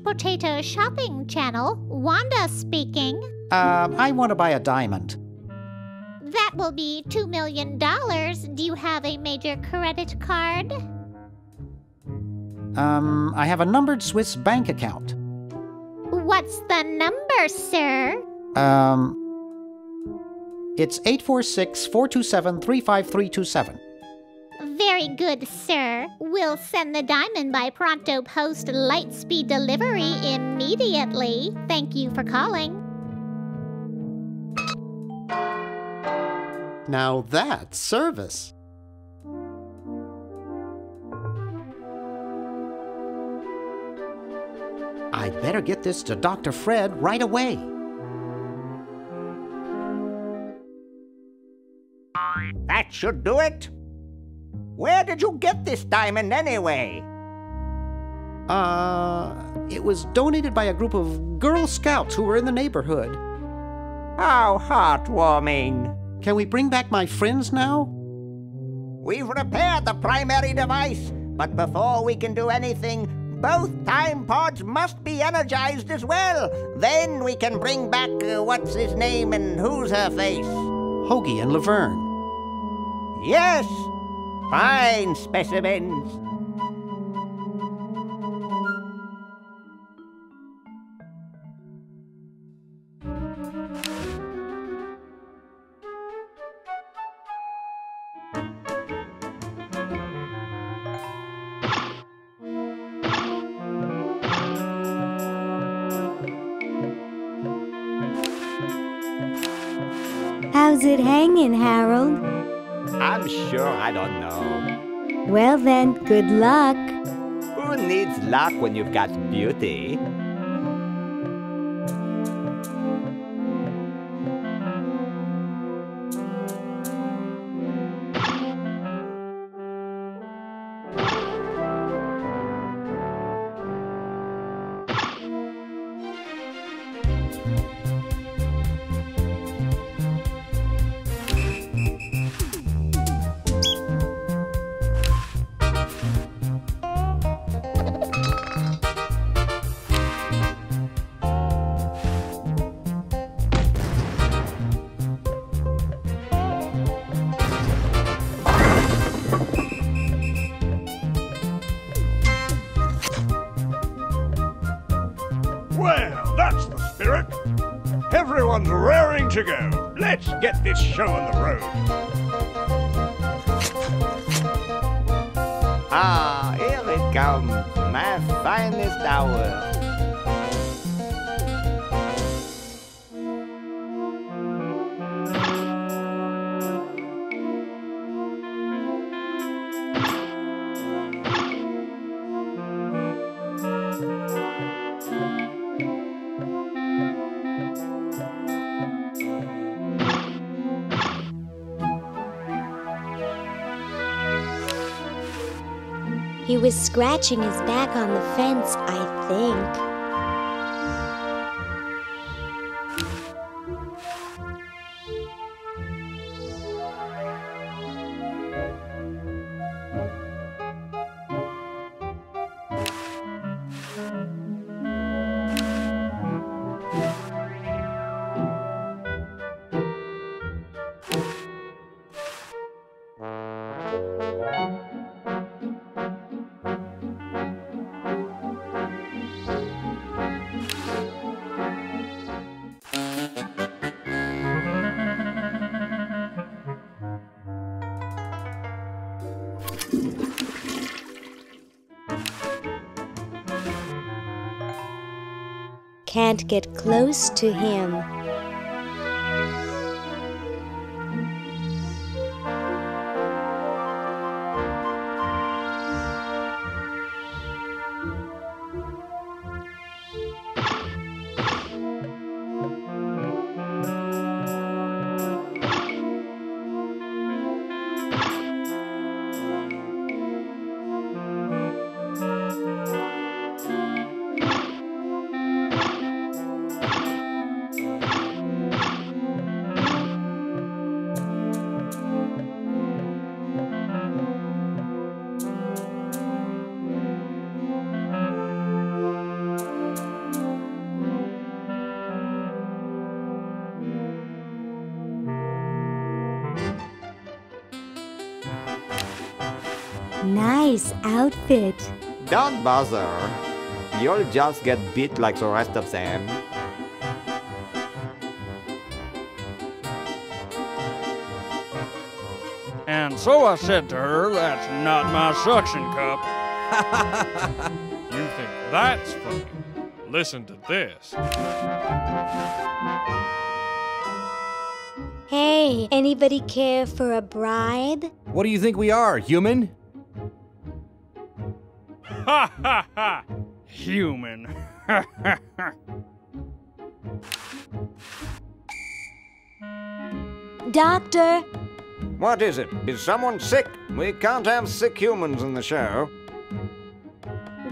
Couch Potato Shopping Channel. Wanda speaking. Uh, I want to buy a diamond. That will be $2 million. Do you have a major credit card? Um, I have a numbered Swiss bank account. What's the number, sir? Um, it's 846 427 35327. Very good, sir. We'll send the diamond by Pronto Post Lightspeed Delivery immediately. Thank you for calling. Now that's service. I'd better get this to Dr. Fred right away. That should do it. Where did you get this diamond anyway? Uh, it was donated by a group of Girl Scouts who were in the neighborhood. How heartwarming. Can we bring back my friends now? We've repaired the primary device, but before we can do anything, both time pods must be energized as well. Then we can bring back uh, what's his name and who's her face. Hoagie and Laverne. Yes, fine specimens. How's it hanging, Harold? I'm sure I don't know. Well then, good luck. Who needs luck when you've got beauty? Everyone's raring to go. Let's get this show on the road. Ah, here it comes, my finest hour. Was scratching his back on the fence, I think. Can't get close to him. Outfit. Don't bother. You'll just get beat like the rest of them. And so I said to her, that's not my suction cup. You think that's funny? Listen to this. Hey, anybody care for a bribe? What do you think we are, human? Ha ha ha! Human. Doctor, What is it? Is someone sick? We can't have sick humans in the show.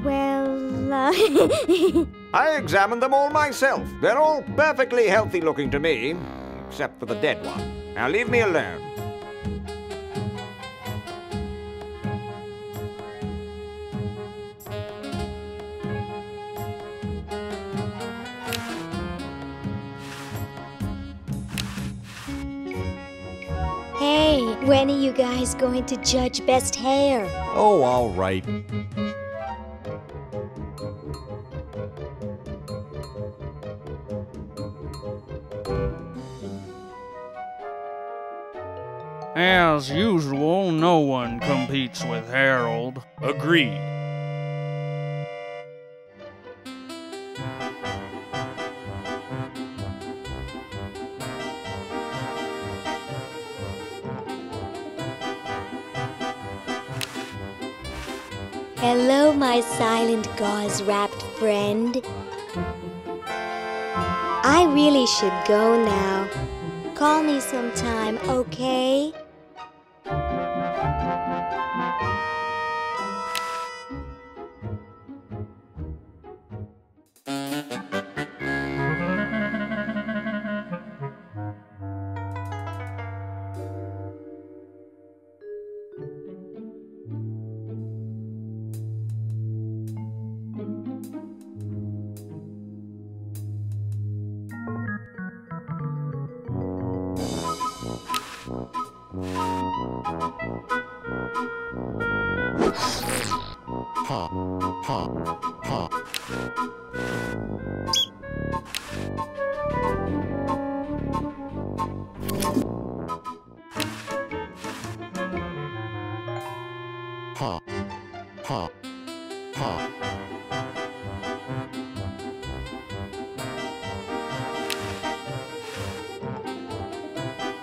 well, uh, I examined them all myself. They're all perfectly healthy looking to me, except for the dead one. Now leave me alone. When are you guys going to judge best hair? Oh, all right. As usual, no one competes with Harold. Agreed. Silent gauze wrapped friend. I really should go now. Call me sometime, okay?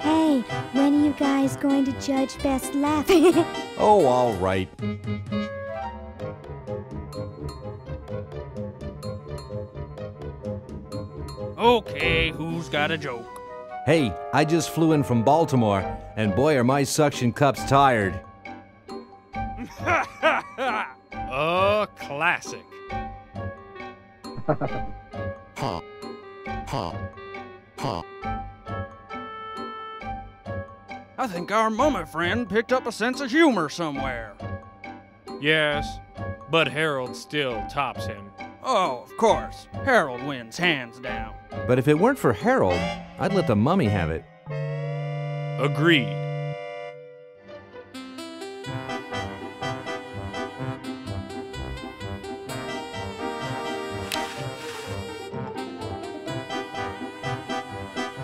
Hey, when are you guys going to judge best laugh? Oh, all right. Okay, who's got a joke? Hey, I just flew in from Baltimore, and boy, are my suction cups tired. A classic. I think our mummy friend picked up a sense of humor somewhere. Yes, but Harold still tops him. Oh, of course. Harold wins hands down. But if it weren't for Harold, I'd let the mummy have it. Agreed.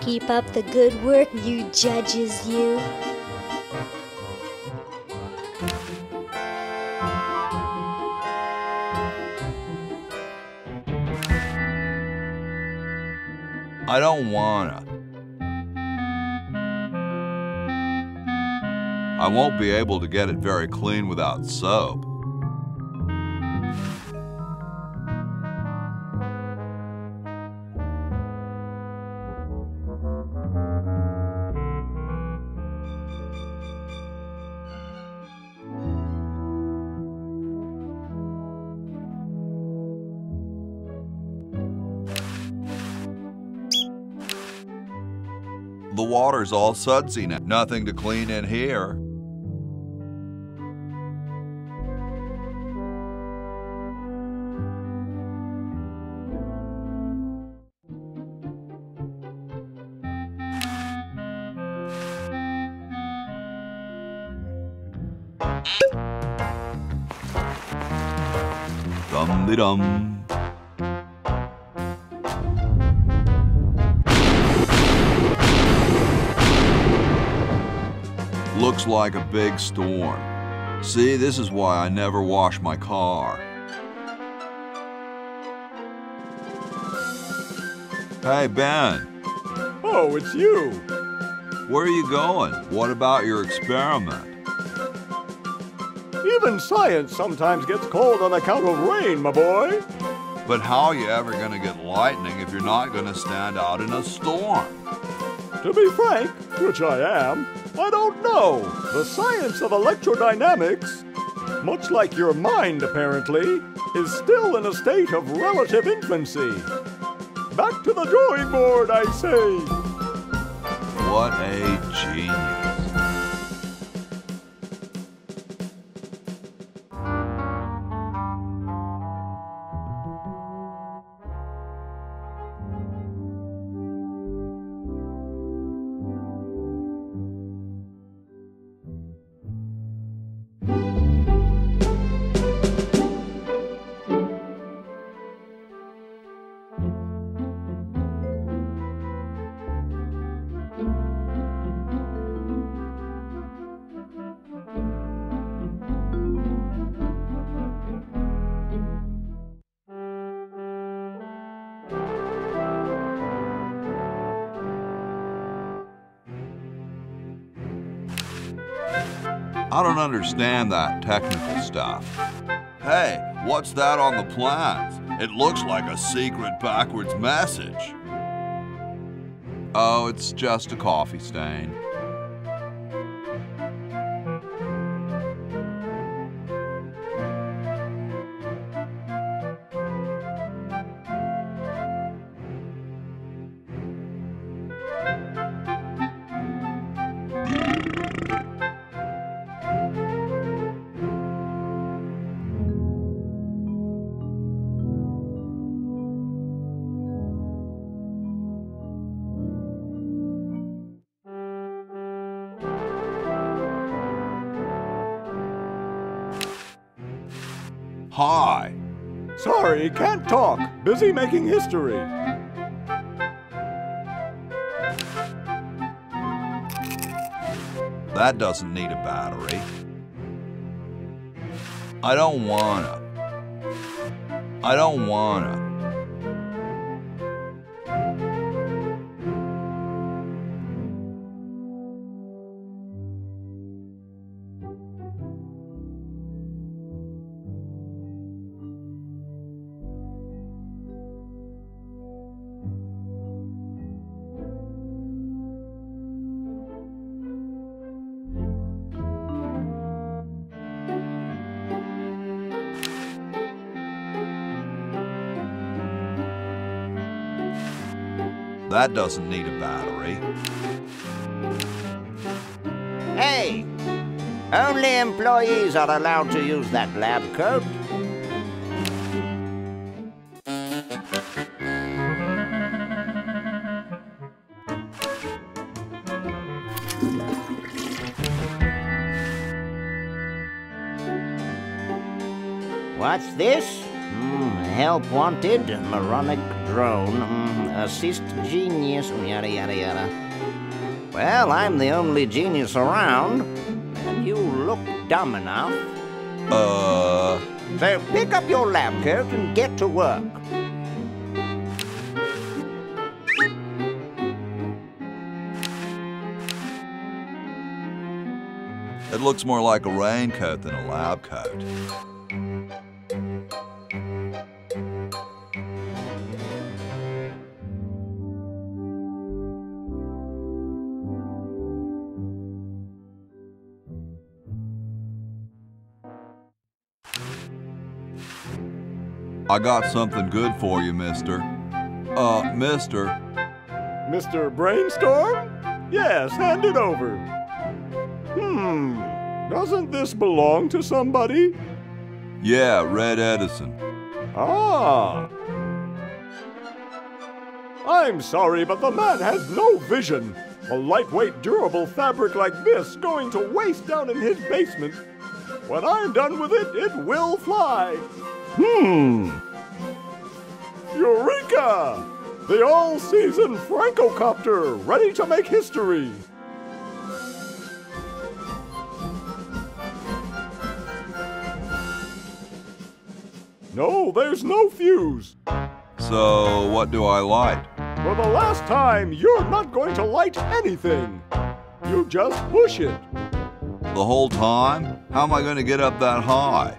Keep up the good work, you judges, you. I don't wanna. I won't be able to get it very clean without soap. The water's all sudsy now. Nothing to clean in here. Dum-de-dum. dum Looks like a big storm. See, this is why I never wash my car. Hey, Ben. Oh, it's you. Where are you going? What about your experiment? Even science sometimes gets cold on account of rain, my boy. But how are you ever going to get lightning if you're not going to stand out in a storm? To be frank, which I am, I don't know. The science of electrodynamics, much like your mind apparently, is still in a state of relative infancy. Back to the drawing board, I say. What a genius. I don't understand that technical stuff. Hey, what's that on the plans? It looks like a secret backwards message. Oh, it's just a coffee stain. Talk. Busy making history. That doesn't need a battery. I don't wanna. I don't wanna. That doesn't need a battery. Hey! Only employees are allowed to use that lab coat. What's this? Mm, help wanted, moronic drone, mm, assist genius, yada yada yada. Well, I'm the only genius around, and you look dumb enough. Uh. So pick up your lab coat and get to work. It looks more like a raincoat than a lab coat. I got something good for you, mister. Uh, mister. Mr. Brainstorm? Yes, hand it over. Hmm, doesn't this belong to somebody? Yeah, Red Edison. Ah. I'm sorry, but the man has no vision. A lightweight, durable fabric like this going to waste down in his basement. When I'm done with it, it will fly. Hmm. Eureka! The all-season Francocopter, ready to make history. No, there's no fuse. So, what do I light? For the last time, you're not going to light anything. You just push it. The whole time? How am I going to get up that high?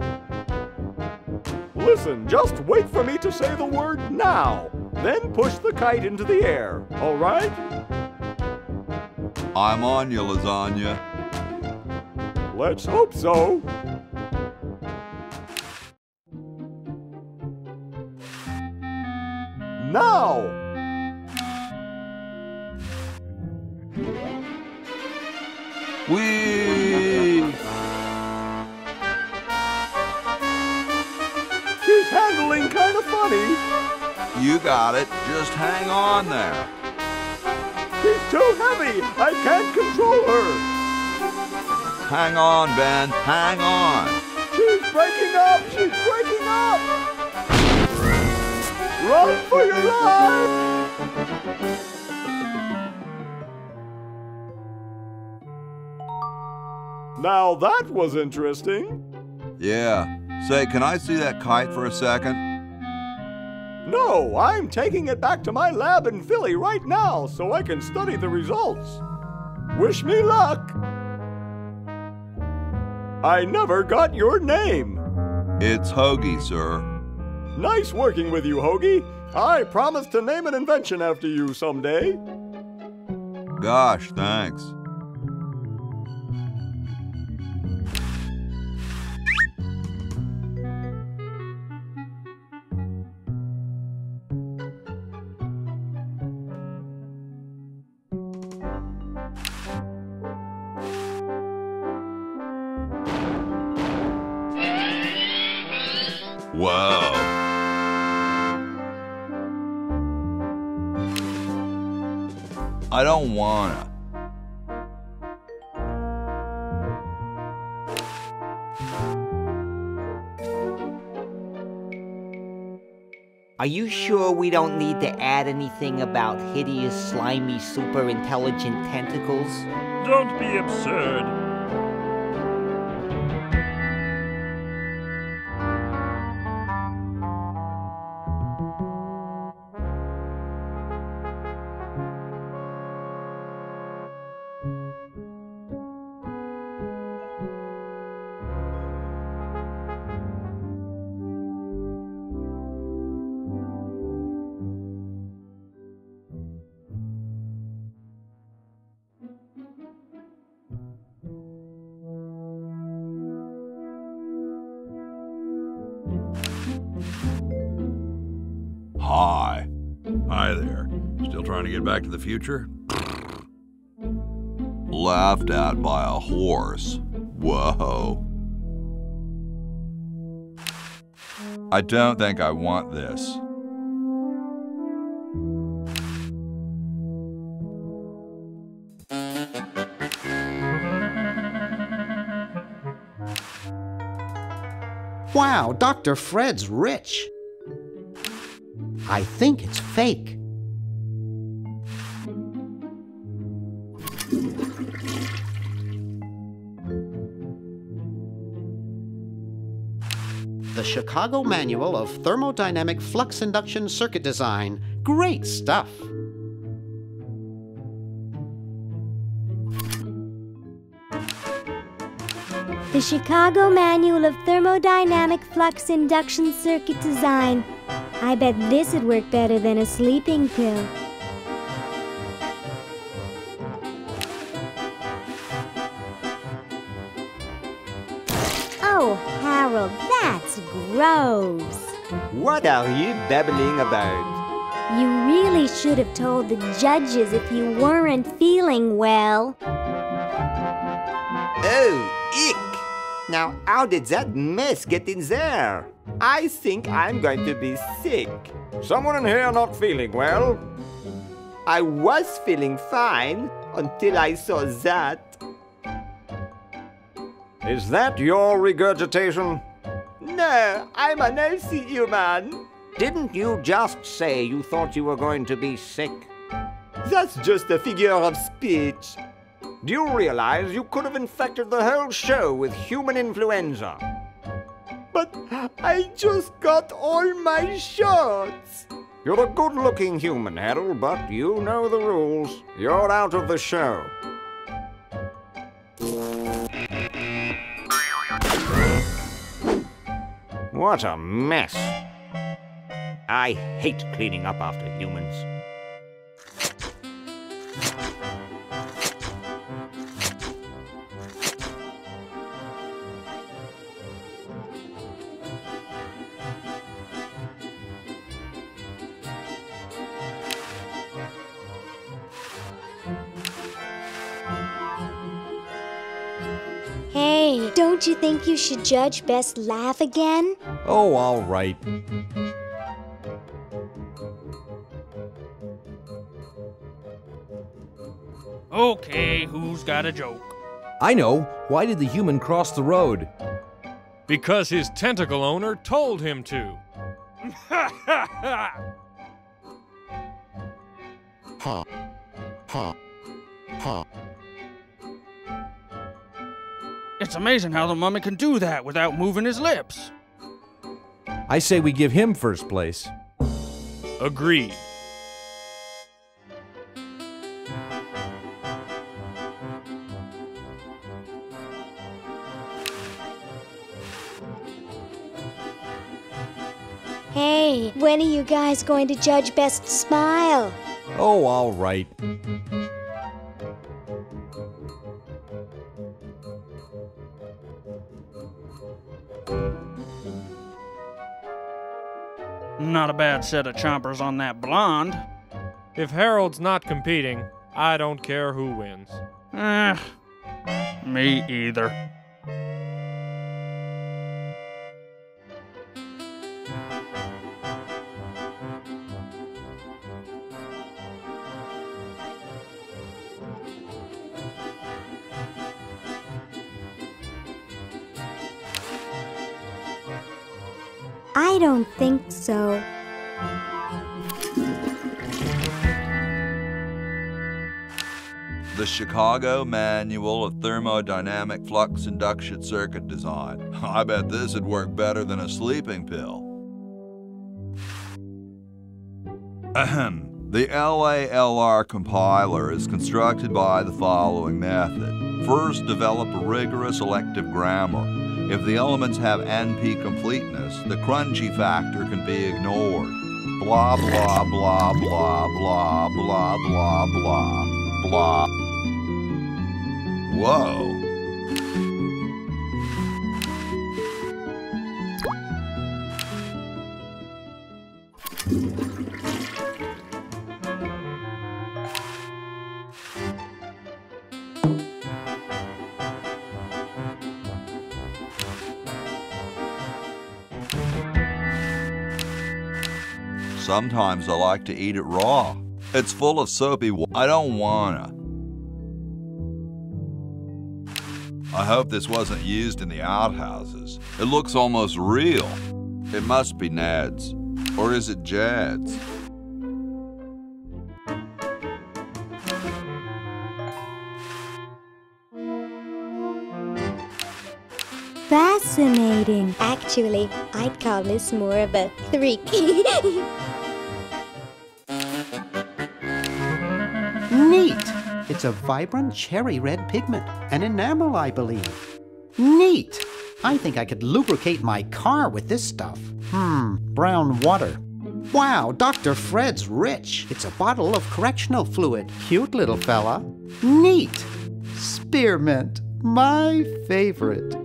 Listen, just wait for me to say the word now. Then push the kite into the air, all right? I'm on you, lasagna. Let's hope so. Now! You got it. Just hang on there. She's too heavy. I can't control her. Hang on, Ben. Hang on. She's breaking up. She's breaking up. Run for your life. Now that was interesting. Yeah. Say, can I see that kite for a second? No, I'm taking it back to my lab in Philly right now so I can study the results. Wish me luck. I never got your name. It's Hoagie, sir. Nice working with you, Hoagie. I promise to name an invention after you someday. Gosh, thanks. Are you sure we don't need to add anything about hideous, slimy, super intelligent tentacles? Don't be absurd. Trying to get back to the future? Laughed at by a horse. Whoa. I don't think I want this. Wow, Dr. Fred's rich. I think it's fake. The Chicago Manual of Thermodynamic Flux Induction Circuit Design. Great stuff. The Chicago Manual of Thermodynamic Flux Induction Circuit Design. I bet this would work better than a sleeping pill. What are you babbling about? You really should have told the judges if you weren't feeling well. Oh, ick! Now, how did that mess get in there? I think I'm going to be sick. Someone in here not feeling well? I was feeling fine until I saw that. Is that your regurgitation? No, I'm an healthy human. Didn't you just say you thought you were going to be sick? That's just a figure of speech. Do you realize you could have infected the whole show with human influenza? But I just got all my shots. You're a good looking human, Harold, but you know the rules. You're out of the show. What a mess. I hate cleaning up after humans. Hey, don't you think you should judge best laugh again? Oh, all right. Okay, who's got a joke? I know. Why did the human cross the road? Because his tentacle owner told him to. Ha. Ha. Ha. It's amazing how the mummy can do that without moving his lips. I say we give him first place. Agreed. Hey, when are you guys going to judge best smile? Oh, all right. Not a bad set of chompers on that blonde. If Harold's not competing, I don't care who wins. Eh, me either. Chicago Manual of Thermodynamic Flux Induction Circuit Design. I bet this would work better than a sleeping pill. Ahem. The LALR compiler is constructed by the following method. First, develop a rigorous elective grammar. If the elements have NP completeness, the crunchy factor can be ignored. Blah, blah, blah, blah, blah, blah, blah, blah, blah. Whoa. Sometimes I like to eat it raw. It's full of soapy I don't wanna. I hope this wasn't used in the outhouses. It looks almost real. It must be Nad's. Or is it Jad's? Fascinating. Actually, I'd call this more of a freak. It's a vibrant cherry red pigment, an enamel, I believe. Neat! I think I could lubricate my car with this stuff. Hmm, brown water. Wow, Dr. Fred's rich. It's a bottle of correctional fluid. Cute little fella. Neat! Spearmint, my favorite.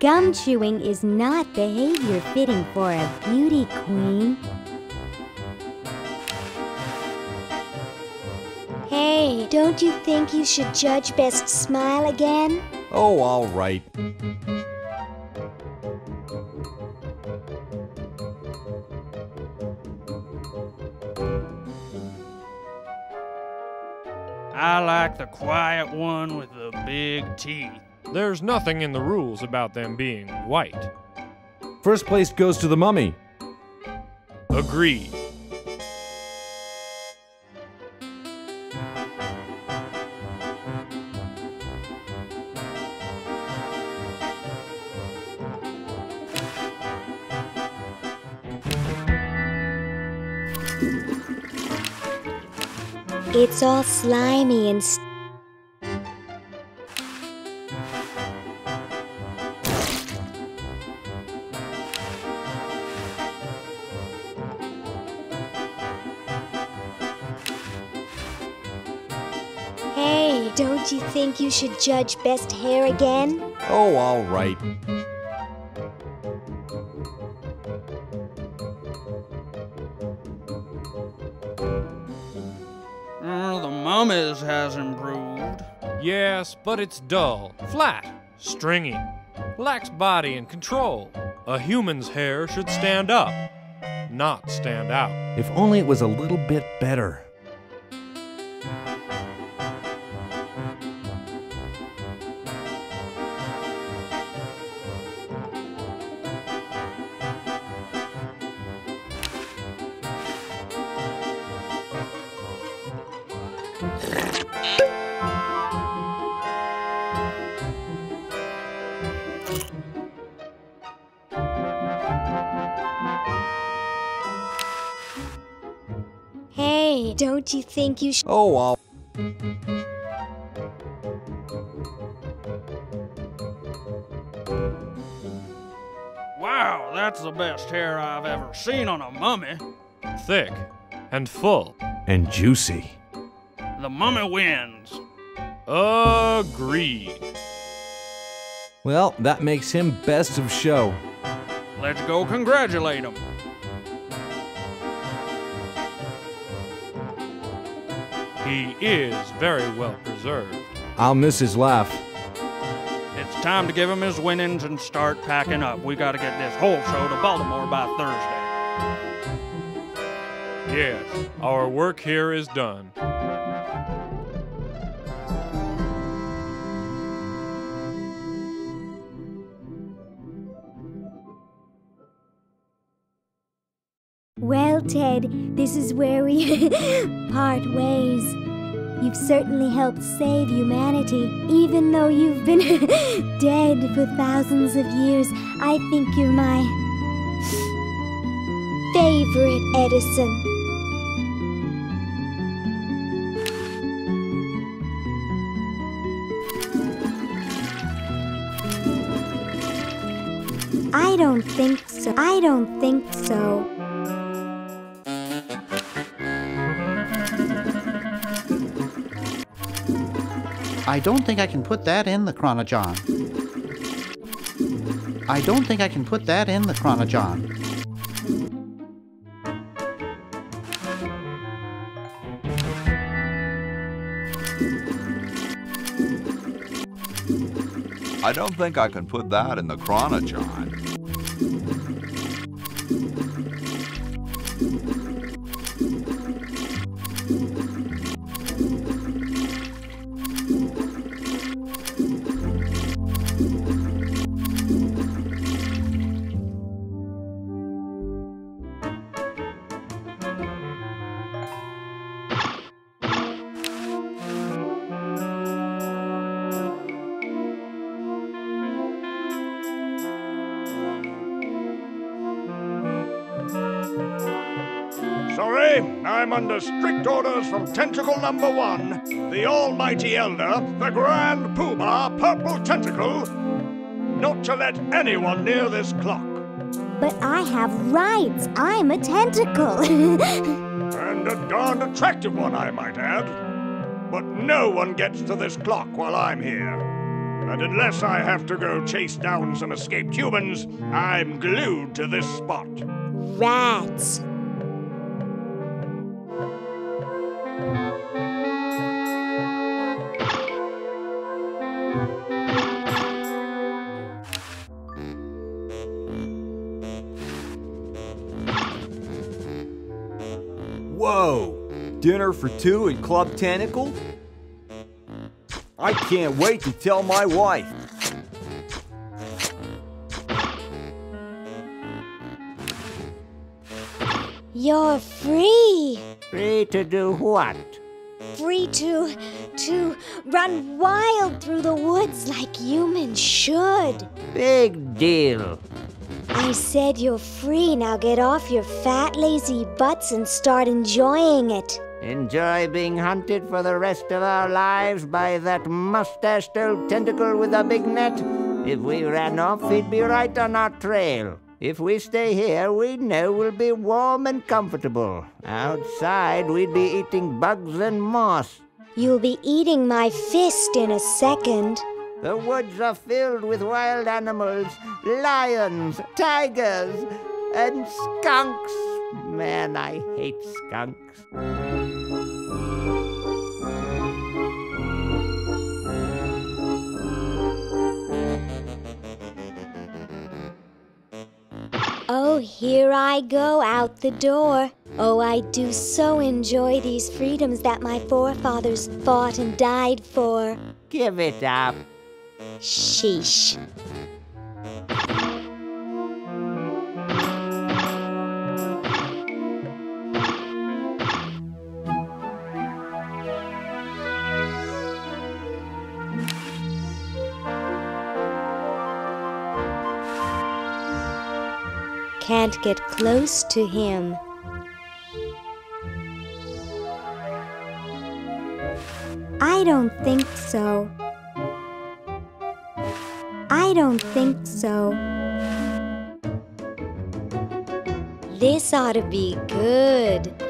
Gum chewing is not behavior fitting for a beauty queen. Hey, don't you think you should judge best smile again? Oh, all right. I like the quiet one with the big teeth. There's nothing in the rules about them being white. First place goes to the mummy. Agreed. It's all slimy and st- think you should judge best hair again? Oh, all right. Uh, the mummy's has improved. Yes, but it's dull, flat, stringy, lacks body and control. A human's hair should stand up, not stand out. If only it was a little bit better. Oh, all. Wow, that's the best hair I've ever seen on a mummy. Thick and full. And juicy. The mummy wins. Agreed. Well, that makes him best of show. Let's go congratulate him. He is very well preserved. I'll miss his laugh. It's time to give him his winnings and start packing up. We got to get this whole show to Baltimore by Thursday. Yes, our work here is done. Well, Ted, this is where we part ways. You've certainly helped save humanity. Even though you've been dead for thousands of years, I think you're my favorite Edison. I don't think so. I don't think so. I don't think I can put that in the Chron-O-John. I don't think I can put that in the Chron-O-John. I don't think I can put that in the Chron-O-John. Sorry, I'm under strict orders from Tentacle Number One, the Almighty Elder, the Grand Poobah Purple Tentacle, not to let anyone near this clock. But I have rights. I'm a tentacle. And a darned attractive one, I might add. But no one gets to this clock while I'm here. And unless I have to go chase down some escaped humans, I'm glued to this spot. Rats. Dinner for two at Club Tentacle? I can't wait to tell my wife. You're free. Free to do what? Free to to run wild through the woods like humans should. Big deal. I said you're free. Now get off your fat, lazy butts and start enjoying it. Enjoy being hunted for the rest of our lives by that mustached old tentacle with a big net? If we ran off, he'd be right on our trail. If we stay here, we know we'll be warm and comfortable. Outside, we'd be eating bugs and moss. You'll be eating my fist in a second. The woods are filled with wild animals lions, tigers, and skunks. Man, I hate skunks. Oh, here I go out the door. Oh, I do so enjoy these freedoms that my forefathers fought and died for. Give it up. Sheesh. Get close to him. I don't think so. I don't think so. This ought to be good.